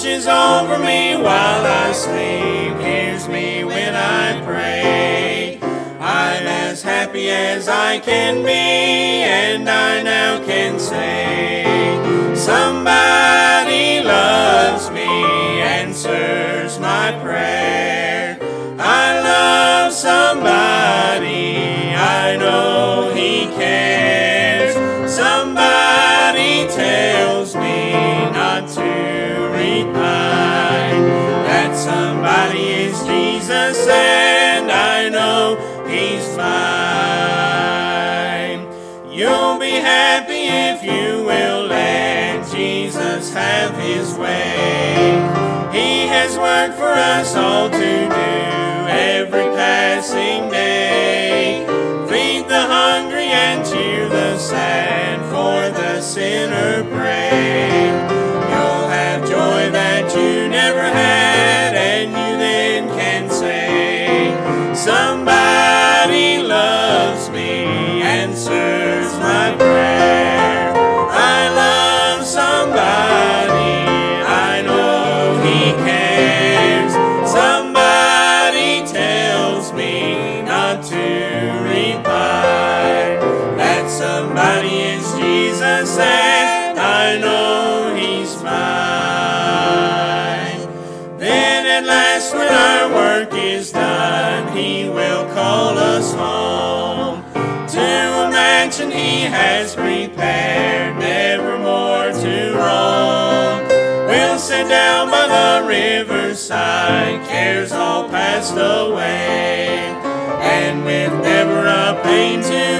watches over me while I sleep, hears me when I pray. I'm as happy as I can be, and I now can say, Somebody loves me, answers my prayer. I love somebody, I know is Jesus, and I know he's mine. You'll be happy if you will let Jesus have his way. He has worked for us all to do every passing day. Feed the hungry and cheer the sad, for the sinner pray. Jesus, and I know he's mine. Then at last, when our work is done, he will call us home to a mansion he has prepared, never more to roam. We'll sit down by the riverside, cares all passed away, and with never a pain to